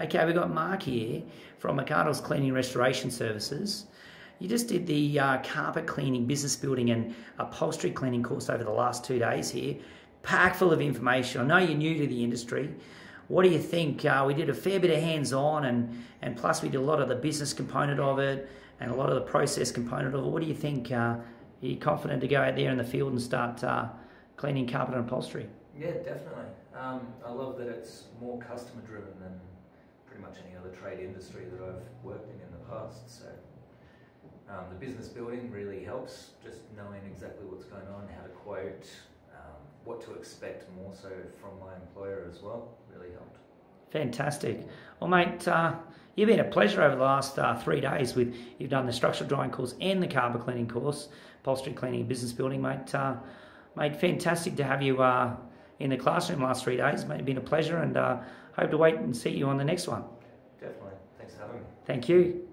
Okay, we've got Mark here from McArdle's Cleaning Restoration Services. You just did the uh, carpet cleaning, business building, and upholstery cleaning course over the last two days here. Packed full of information. I know you're new to the industry. What do you think? Uh, we did a fair bit of hands-on, and and plus we did a lot of the business component of it, and a lot of the process component of it. What do you think? Uh, are you confident to go out there in the field and start uh, cleaning carpet and upholstery? Yeah, definitely. Um, I love that it's more customer driven than pretty much any other trade industry that I've worked in in the past. So um, the business building really helps, just knowing exactly what's going on, how to quote, um, what to expect more so from my employer as well, really helped. Fantastic. Well, mate, uh, you've been a pleasure over the last uh, three days. With you've done the structural drying course and the carpet cleaning course, upholstery cleaning, business building, mate. Uh, mate, fantastic to have you uh, in the classroom last three days. It's been a pleasure, and uh, hope to wait and see you on the next one. Definitely. Thanks for having me. Thank you.